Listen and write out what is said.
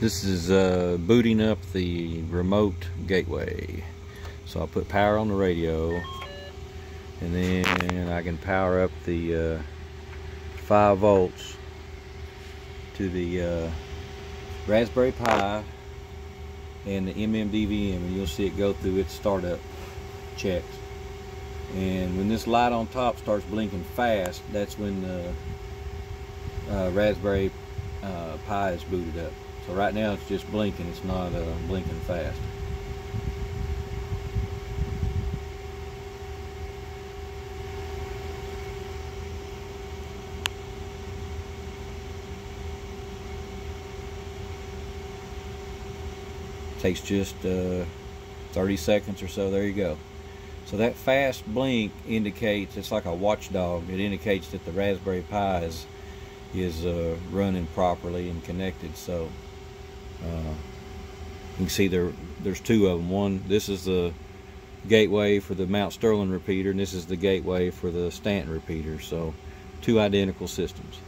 This is uh, booting up the remote gateway. So I'll put power on the radio and then I can power up the uh, 5 volts to the uh, Raspberry Pi and the MMDVM and you'll see it go through its startup checks. And when this light on top starts blinking fast, that's when the uh, Raspberry uh, Pi is booted up. So right now it's just blinking, it's not uh, blinking fast. Takes just uh, 30 seconds or so, there you go. So that fast blink indicates, it's like a watchdog, it indicates that the Raspberry Pi is, is uh, running properly and connected. So uh, you can see there there's two of them. One, this is the gateway for the Mount Sterling repeater, and this is the gateway for the Stanton repeater. So two identical systems.